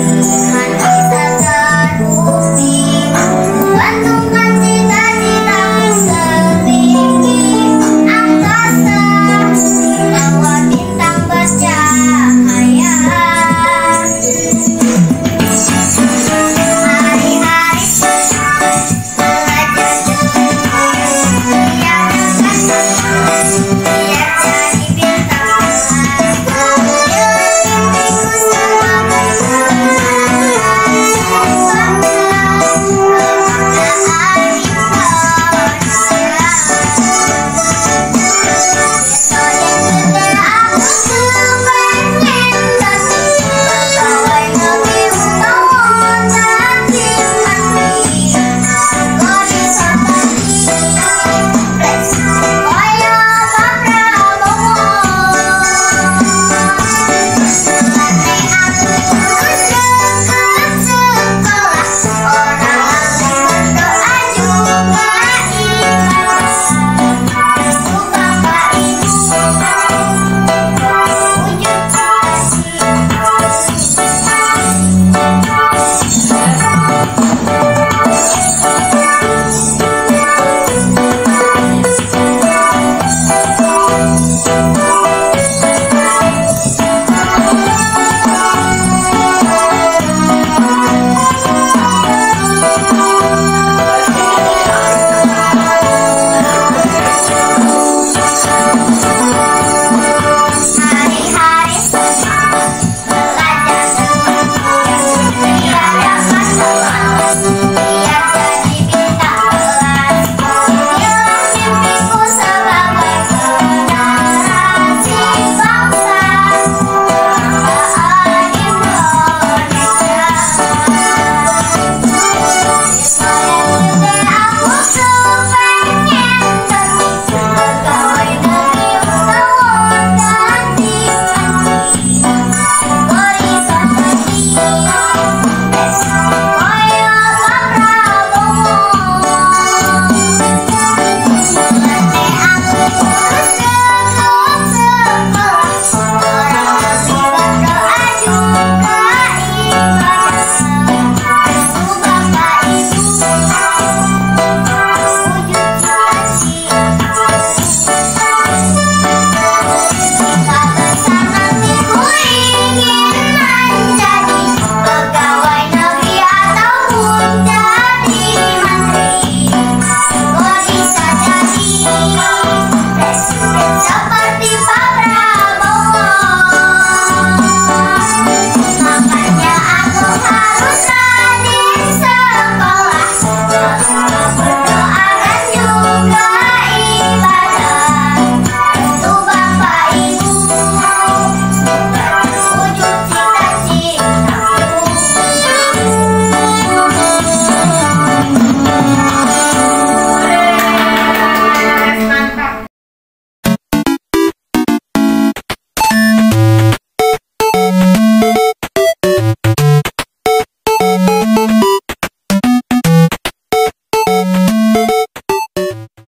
Yes.